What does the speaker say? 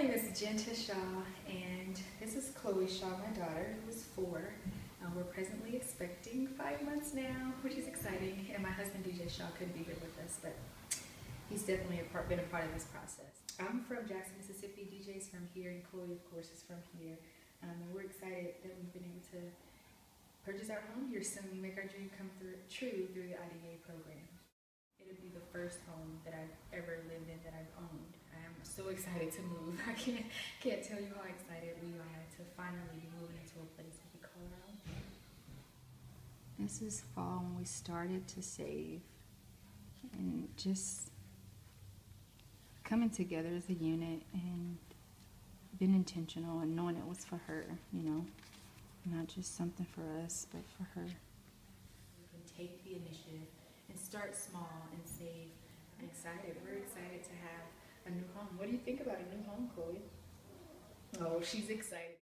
name is Jenta Shaw, and this is Chloe Shaw, my daughter, who is four. Uh, we're presently expecting five months now, which is exciting. And my husband, DJ Shaw, couldn't be here with us, but he's definitely part, been a part of this process. I'm from Jackson, Mississippi. DJ's from here, and Chloe, of course, is from here. Um, and we're excited that we've been able to purchase our home here soon, make our dream come through, true through the IDA program. It'll be the first home that I've ever lived in that I've owned. I am excited to move. I can't can't tell you how excited we are to finally be moving into a place we call our own. This is fall when we started to save and just coming together as a unit and being intentional and knowing it was for her, you know, not just something for us, but for her. We can take the initiative and start small and save. I'm excited. We're excited to have home. What do you think about a new home, Chloe? Oh, she's excited.